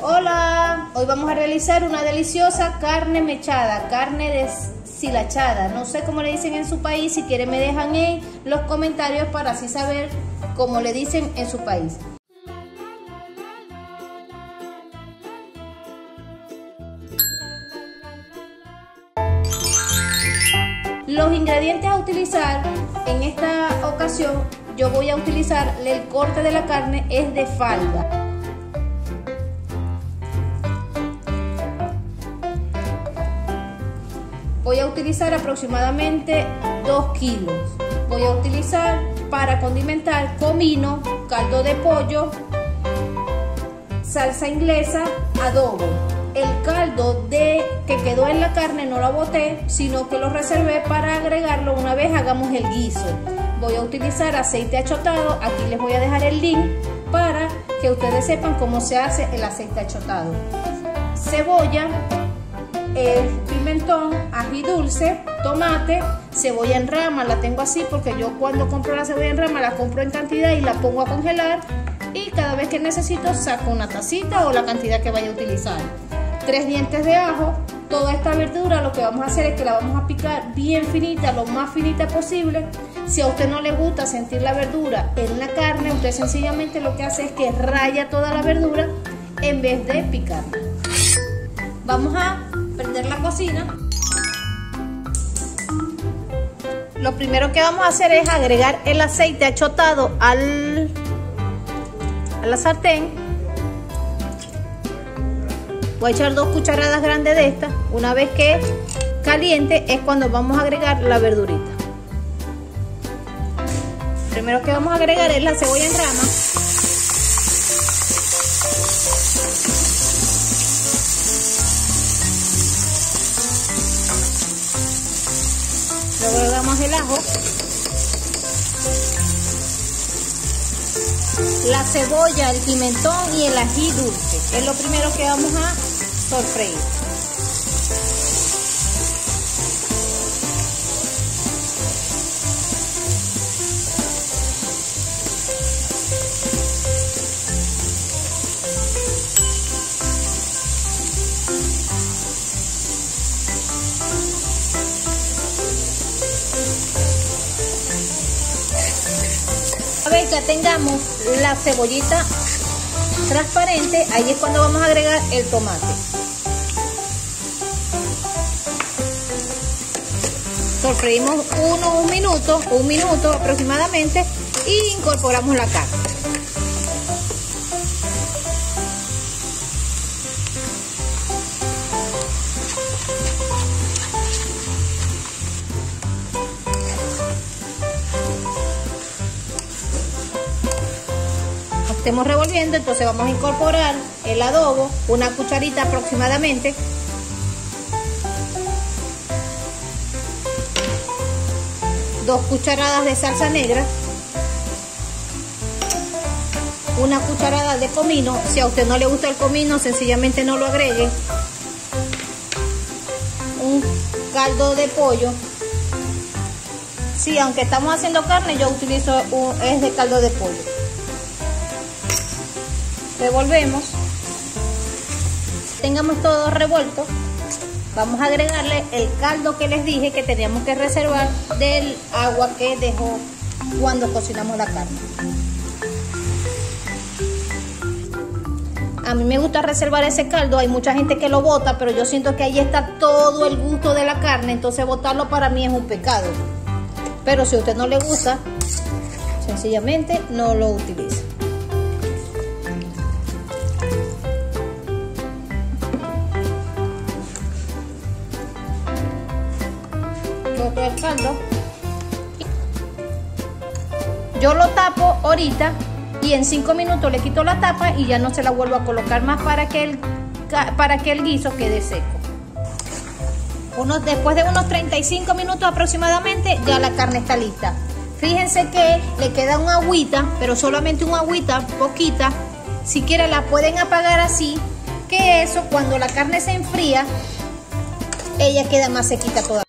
Hola, hoy vamos a realizar una deliciosa carne mechada, carne deshilachada. No sé cómo le dicen en su país, si quieren me dejan en los comentarios para así saber cómo le dicen en su país. Los ingredientes a utilizar en esta ocasión, yo voy a utilizar el corte de la carne es de falda. Voy a utilizar aproximadamente 2 kilos. Voy a utilizar para condimentar comino, caldo de pollo, salsa inglesa, adobo el caldo de que quedó en la carne no lo boté, sino que lo reservé para agregarlo una vez hagamos el guiso. Voy a utilizar aceite achotado, aquí les voy a dejar el link para que ustedes sepan cómo se hace el aceite achotado. Cebolla, el pimentón, ají dulce, tomate, cebolla en rama, la tengo así porque yo cuando compro la cebolla en rama la compro en cantidad y la pongo a congelar y cada vez que necesito saco una tacita o la cantidad que vaya a utilizar tres dientes de ajo. Toda esta verdura lo que vamos a hacer es que la vamos a picar bien finita, lo más finita posible. Si a usted no le gusta sentir la verdura en la carne, usted sencillamente lo que hace es que raya toda la verdura en vez de picarla. Vamos a prender la cocina. Lo primero que vamos a hacer es agregar el aceite achotado al, a la sartén Voy a echar dos cucharadas grandes de esta. Una vez que caliente es cuando vamos a agregar la verdurita. Primero que vamos a agregar es la cebolla en rama. El ajo. La cebolla, el pimentón y el ají dulce. Es lo primero que vamos a sofreír. Que tengamos la cebollita transparente, ahí es cuando vamos a agregar el tomate. Sofreímos uno, un minuto, un minuto aproximadamente y incorporamos la carne. Estemos revolviendo, entonces vamos a incorporar el adobo, una cucharita aproximadamente. Dos cucharadas de salsa negra. Una cucharada de comino. Si a usted no le gusta el comino, sencillamente no lo agregue. Un caldo de pollo. Sí, aunque estamos haciendo carne, yo utilizo un, es de caldo de pollo revolvemos. Tengamos todo revuelto vamos a agregarle el caldo que les dije que teníamos que reservar del agua que dejó cuando cocinamos la carne. A mí me gusta reservar ese caldo hay mucha gente que lo bota pero yo siento que ahí está todo el gusto de la carne entonces botarlo para mí es un pecado. Pero si a usted no le gusta sencillamente no lo utiliza Yo lo tapo ahorita y en 5 minutos le quito la tapa y ya no se la vuelvo a colocar más para que el, para que el guiso quede seco. Unos, después de unos 35 minutos aproximadamente ya la carne está lista. Fíjense que le queda un agüita, pero solamente un agüita, poquita. Si quieren la pueden apagar así, que eso cuando la carne se enfría, ella queda más sequita todavía.